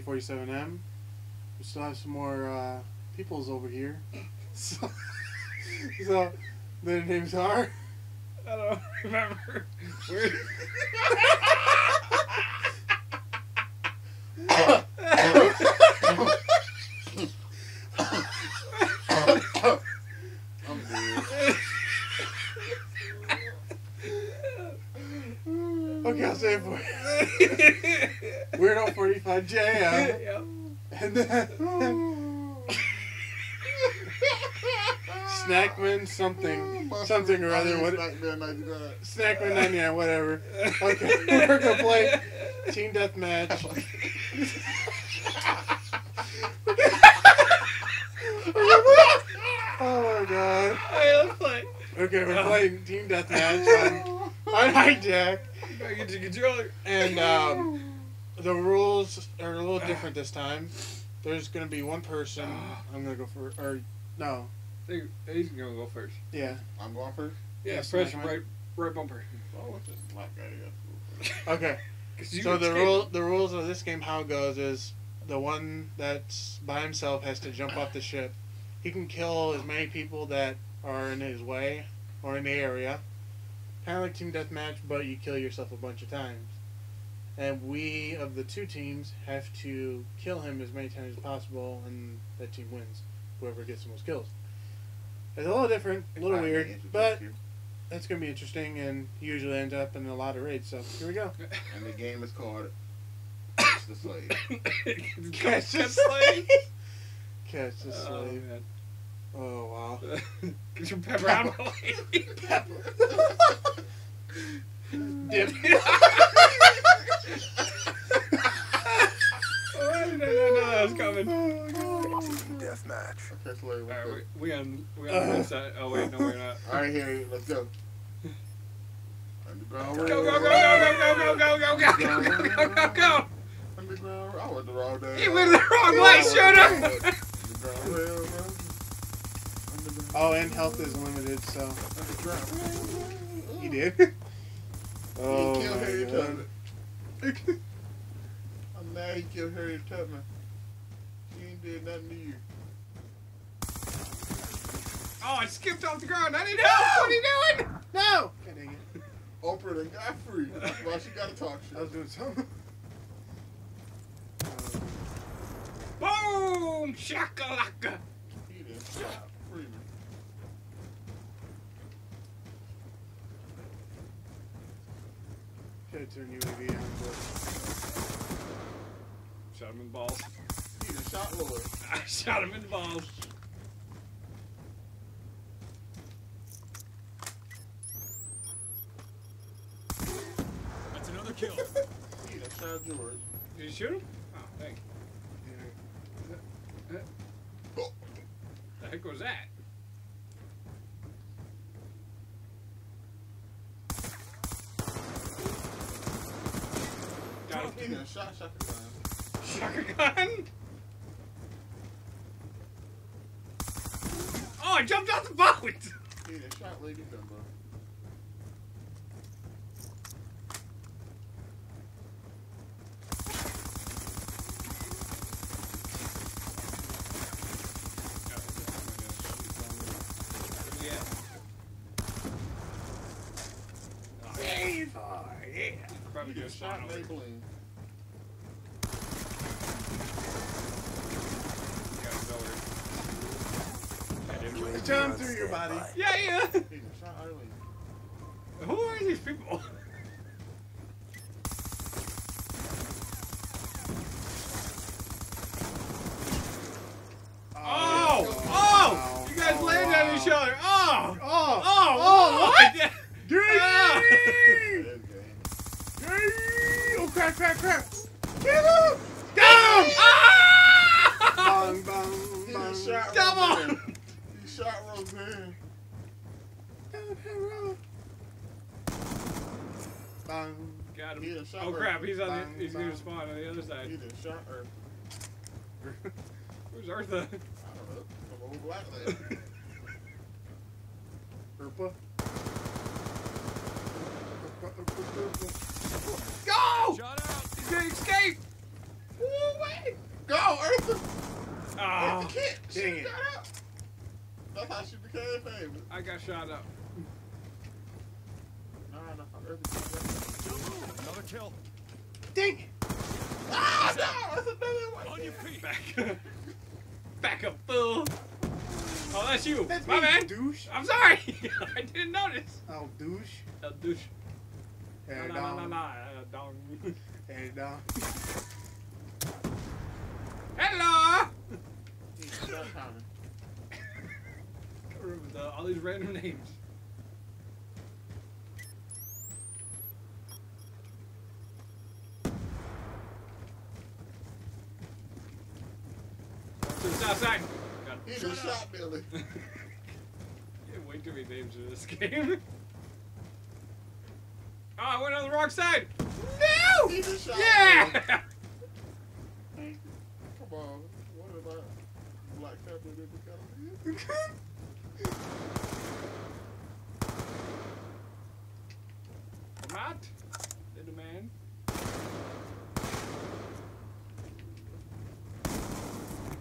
aka KK47M. We still have some more uh, peoples over here. So, so their names are. I don't remember. Okay, I'll say it for you. Weirdo 45JM. And then. Snackman something. Something or other. What, Snackman 99. Snackman 99, whatever. Okay, we're gonna play Team Deathmatch. oh my god. Hey, let's play. Okay, we're playing Team Deathmatch on, on Hijack. Gotta get your controller. And um, the rules are a little different this time. There's gonna be one person. I'm gonna go for, or no, Hey, He's gonna go first. yeah. I'm going first. Yeah, Yes, press Mike, right, right bumper. Oh, what's this black guy? here? Okay. 'Cause you So the escaped. rule, the rules of this game, how it goes is the one that's by himself has to jump off the ship. He can kill as many people that are in his way or in the area. Kind of like team deathmatch, but you kill yourself a bunch of times. And we of the two teams have to kill him as many times as possible, and that team wins. Whoever gets the most kills. It's a little different, a little weird, but you. it's gonna be interesting, and usually ends up in a lot of raids. So here we go. And the game is called Catch the Slave. Catch the Catch slave. Catch the Oh, slave. man. Oh wow. Get your pepper out of the way. Dip. Oh, no, no, no, that was coming. Deathmatch. Catch Slave. Alright, Let's we, we on we on the website. Oh wait, no, we're not. All right, here. Let's go. Underground Go go go go go go go go go go go go go go! Underground. I went the wrong day. He went the wrong way, shut up! Underground Railroad. Underground. Oh, and health is limited, so Underground. he did. Oh, he Oh killed Harry my Tubman. I'm mad he killed Harry Tubman. He ain't did nothing to you. Oh, I skipped off the ground. I didn't help. What are you doing? No. God dang it. Oprah done got free. Why she gotta talk I was shit. doing something. Boom! Shakalaka! He done shot Freeman. Should have turned UAV on, but Shot him in the balls. He done shot Lloyd. I shot him in the balls. That's another kill. He done shot George. Did you shoot him? Oh, thank you. Oh. The heck was that? Shocker gun. Shaka gun! Oh, I jumped off the boat! Dude, I shot Lady Dumbo. Yeah. Get shot labeling. jump through your body. By. Yeah, yeah. Who are these people? Oh, crap, crap. Get him! Get him! Ah! Come on! Roseanne. He shot Roseanne. Bong. Got him. done shot Oh her. crap! He's on. Bang, The, he's gonna bang. spawn on the other side. He side. done shot her. Where's Eartha? I don't know. Some old black lady. Purple. Go! Shot out. He's gonna escape. Go, Eartha! Oh, ah. Eartha can't. She dang it. got up. That's how she became famous. I got shot up. Nah, nah, Eartha. Another kill. Dang it! Ah, no, that's another one. On your feet. Back. Back up, fool. Oh, that's you. That's My me, man. douche. I'm sorry. I didn't notice. Oh, douche. Uh, douche. Hair Nah, nah, nah, down. nah, uh, dong. Hair down. Hello. He's. Can't remember the, all these random names. To the south side. Got He it. just shot Billy. Yeah, way too many names in this game. Oh, I went on the wrong side. No! He just shot Yeah! Come on. What about Black Pepper? Matt, little man.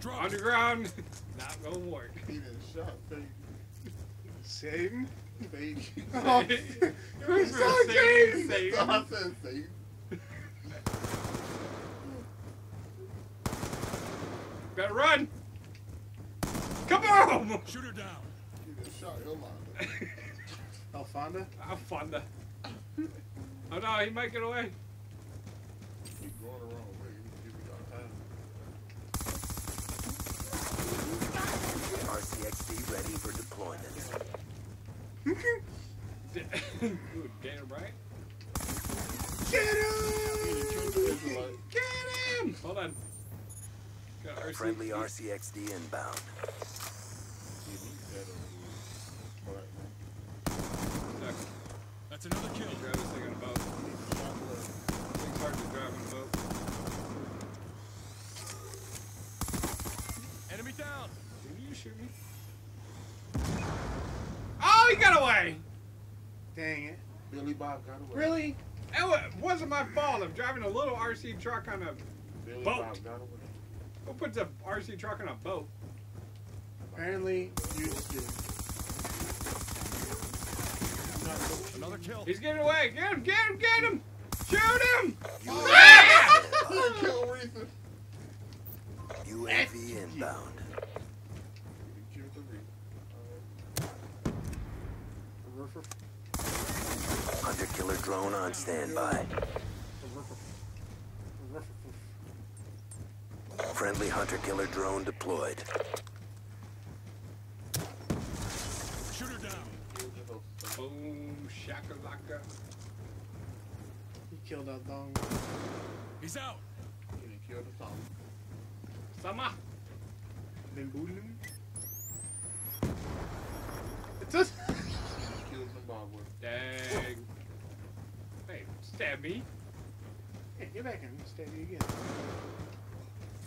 Drop. Underground. Not gonna work. He didn't shot Fade. Satan. Fade. Oh, you're so Satan, gay. Satan. I said Fade. Better run. Kaboom! Shoot her down. He just shot Yolanda. Alfonda. I'm Fonda. Oh no, he might get away. He's going the wrong way. He give me all time. RCXD ready for deployment. Ooh, Dana Bright. Get him! done killed the Get him! Hold on. Got RC. Friendly RCXD inbound. He needs that over here. All right, man. Stuck. That's another kill. Drive this thing on a boat. He needs to shot left. It's hard to drive on a boat. Enemy down. Did you shoot me? Oh, he got away! Dang it. Billy Bob got away. Really? It wasn't my fault. I'm driving a little RC truck on a. Billy Boat. Bob got away. Who puts a RC truck on a boat? Apparently, you just did. Another kill. He's getting away. Get him! Get him! Get him! Shoot him! UAV Ah! He inbound. UAV inbound. He killed the Reefer. Hunter killer drone on standby. Friendly hunter killer drone deployed. Shoot her down. Boom! Shakalaka. He killed that dong. He's out. He done killed the Tommy. Sama! Been booting him. It's us. He killed Zimbabwe. Dang. Hey, stab me. Hey, get back here. Stab you again.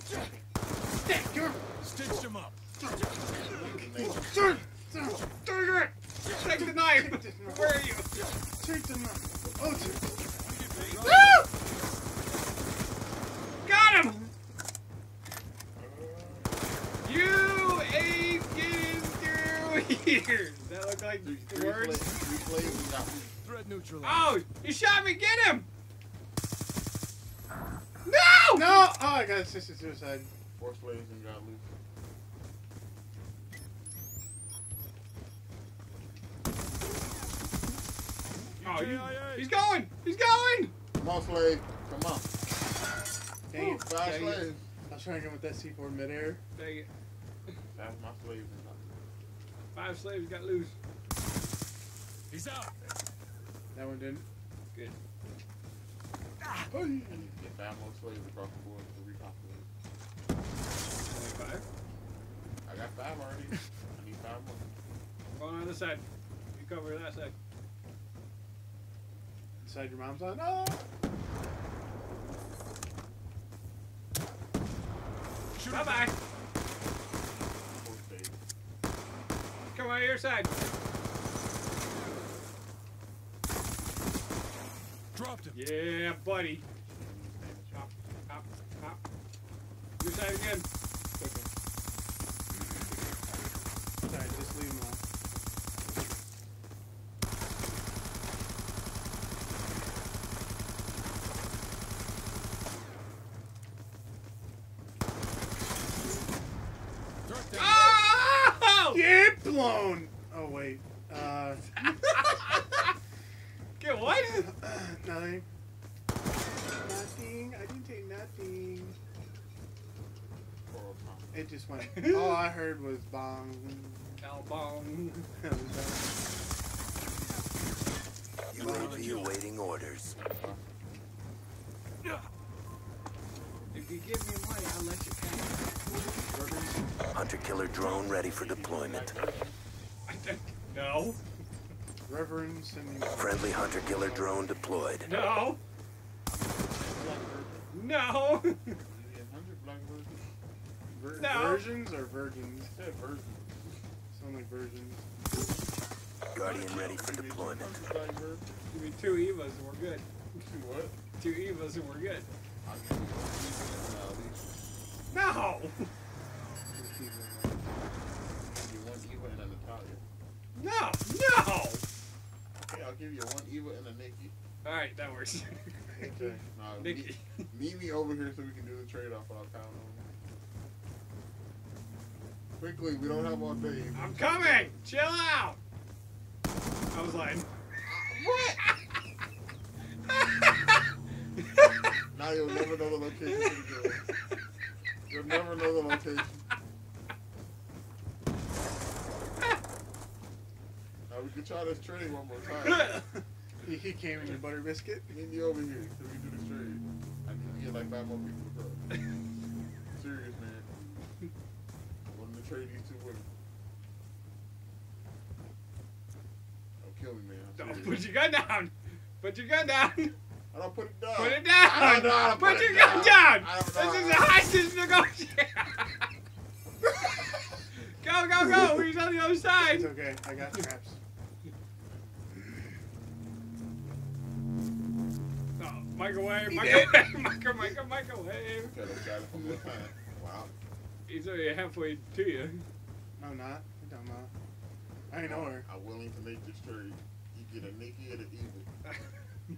Stab your. Stitched him up. Turn. Turn. Trigger it! Take the knife! Where are you? Take the knife. Oh, take. Woo! Got him! You ain't getting through here! That look like Three, the three words? plays, we got me. Threat neutralized. Oh! You shot me! Get him! No! No! Oh, I got assisted suicide. Four slaves and got loose. Oh, you, he's going! He's going! Come on, slave. Come on. Dang it. Five Dang it. I was trying to come with that C4 midair. Dang it. That's my slaves and got Five slaves got loose. He's out. That one didn't. Good. Ah. loose. Get five more slaves across the board to repopulate. Only five. I got five already. I need five more. Going on this side. You cover that side. Inside your mom's on. No! Shoot Bye her bye. down. Four slaves. Come on your side. Dropped him. Yeah, buddy. Hop, hop, hop. Your side again. Okay. Sorry, just leave him alone. Threat down. Oh! Get blown! Oh, wait. Uh, Get nothing. Nothing. I didn't take nothing. It just went. All I heard was bong. Album. bong. was bad. UAV awaiting orders. If you give me money, I'll let you pay. Hunter killer drone ready for deployment. I think no. Reverence and Friendly hunter killer drone deployed. No. No. ver- No. versions or virgins. Sound like virgins. Guardian ready for deployment. Give me two Evas and we're good. What? Two Evas and we're good. I'll give you one No. Eva and a Natalia. No. No. Okay, I'll give you one Eva and a Nikki. All right, that works. Okay. Nah, Nikki. Meet, meet me over here so we can do the trade off. I'll count on. Quickly, we don't have all day. I'm coming. Chill out. I was lying. Now you'll never know the location of the girl. You'll never know the location. Now we can try this trade one more time. He, he came in your butter biscuit. Meet me over here so we can do this trade. I need to get like five more people to cross. Serious, man. I want to trade these two women. Don't kill me, man. I'm Don't serious. put your gun down. Put your gun down. I don't put it down. Put it I don't down. know how to Put put your it gun down. down. I don't This know is a hostage negotiation. go, go, go. He's on the other side. It's okay. I got traps. Microwave, microwave, micro, micro, microwave. Okay, let's try it one more time. Wow. He's already halfway to you. No, I'm not. I don't know. I ain't know her. I'm willing to make this trade. You get a Nikki and an Eva.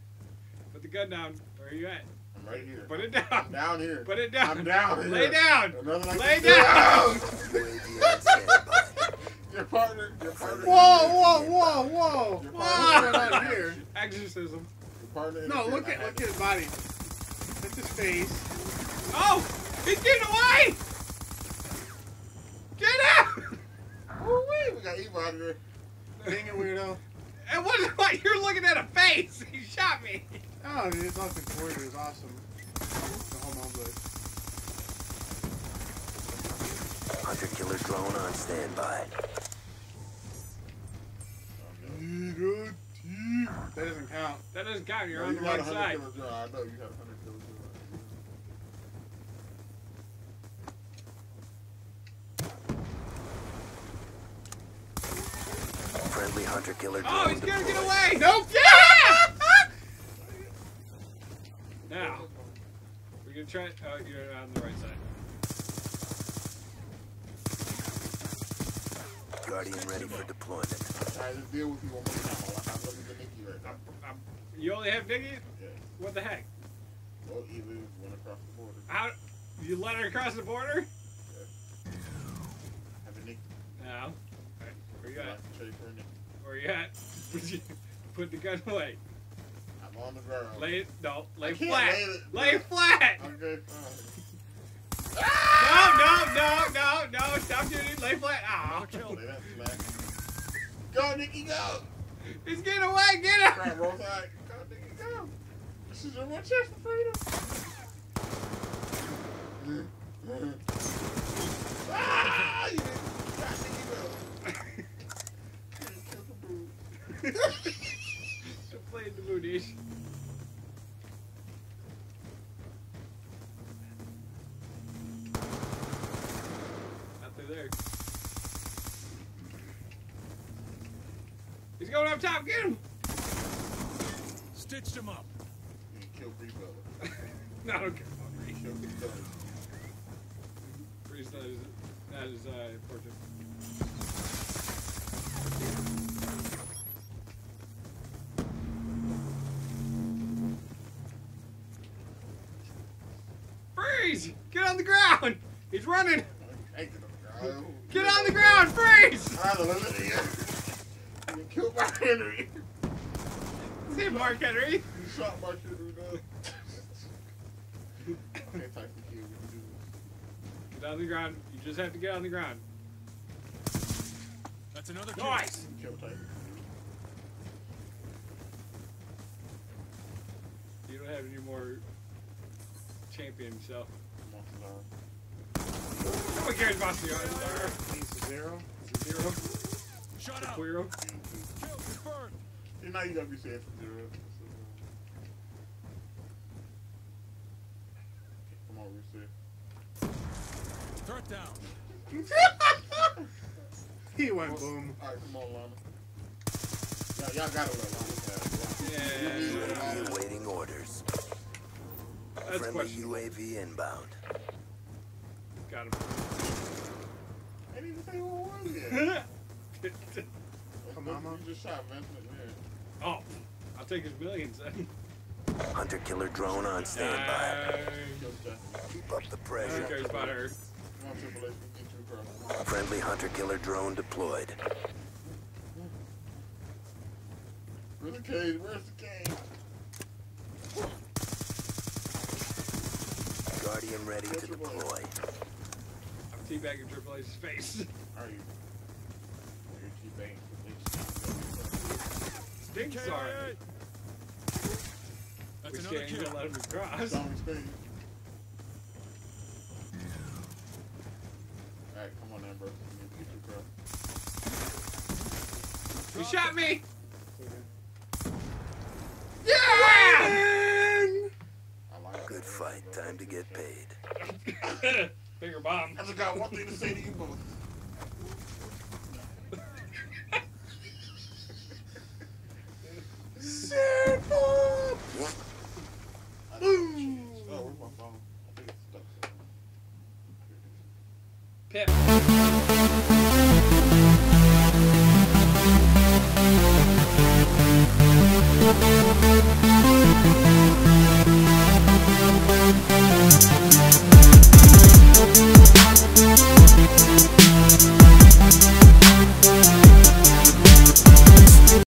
Put the gun down. Where are you at? I'm right here. Put it I'm down. down here. Put it down. I'm down here. Lay down. Like Lay down. UAV on standby. Your partner. Your partner. Whoa, whoa, whoa, whoa! Your What's partner- going here? Exorcism. Your partner. No, look at look at his body. Look at his face. Oh, he's getting away. Get out. Oh wait, we got Eva out of there. Dang it, weirdo. And what? What? You're looking at a face. He shot me. Oh, dude, it's nothing for it. It was awesome. The home omelet. Hunter killer drone on standby. That doesn't count. That doesn't count. You're No, on you the had wrong side. hundred. I know you had hundred killer. Friendly hunter killer drone Oh, he's gonna deployed. get away. Nope. Yeah. now we're gonna try. Oh, you're on the right side. Guardian ready for deployment. Alright, let's deal with you one more time. I'll have look at the Nikki right now. I'm, you only have Nikki? Yeah. What the heck? Well, Eva went across the border. How? You let her cross the border? Yeah. Have a Nikki. No. Alright, Where you I'd at? like for a Nikki. Where you at? Put, the gun away. I'm on the ground. Lay it. No. Lay I can't flat. lay it- Lay flat. Okay, fine. No, no, no, no, no. Stop shooting. Lay flat. Ah. Kill. Lay that flat. Go, Nikki, go! He's getting away. Get Crap, him. roll side. Go, Nikki, go! This is your one chance for freedom. ah! You didn't. God, Nikki, go. You killed the boo. The moodies. Not through there. He's going up top. Get him. Stitched him up. You killed Brie Bella. No, I don't care about You me. killed Brie Bella. His uh, portrait. Freeze! Get on the ground! He's running! I ain't gonna go. Get on the ground! Freeze! Hallelujah. You killed my Henry. See Mark Henry. You shot my Henry. okay, Tyson Kidd, we can do this. Get on the ground. You just have to get on the ground. That's another kill. Nice! Kill Tyson. You don't have any more champions, so. Monster No one cares about the other. Needs a zero. Zero. Shut up. Queero. Kill confirmed. You know you gotta be safe for zero. Come on, reset. Third down. He went boom. Alright, come on, Lana. Y'all, y'all gotta let Lana pass. Yeah. UAV awaiting orders. That's Friendly questionable. UAV inbound. Got him. I didn't even say who it was yet. Come on, Mama. You just shot Vincent McMahon. oh, I'll take his millions then. Hunter killer drone on standby. Uh, Keep up the who pressure. cares about her? Come on, Triple H, we can get you across. Friendly hunter killer drone deployed. Where's the cage? Where's the cage? Guardian ready to deploy. I'm teabagging Triple H's face. Are you? You're T-Bang. Stinks already. That's We another kill. even let him cross. Zombie Spain. Alright, come on, Amber. Get you shot me! Yeah! I Good fight. Time to get paid. Bigger bomb. I just got one thing to say to you both.